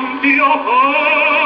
non ti ho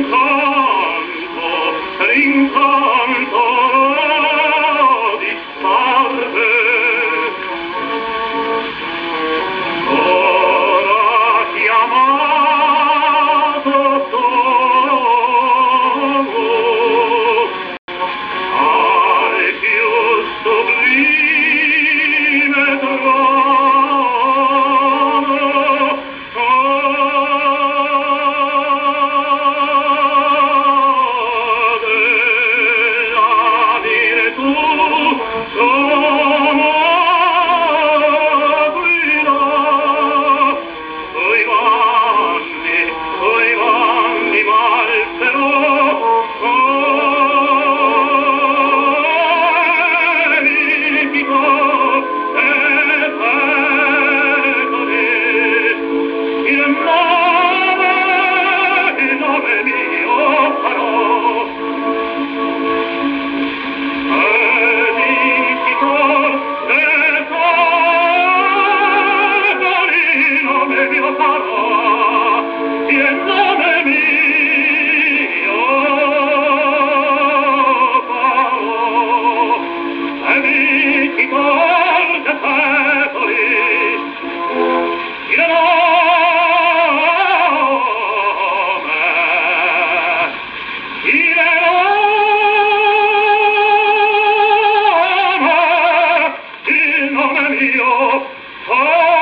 Rinconto, rinconto. mio, oh!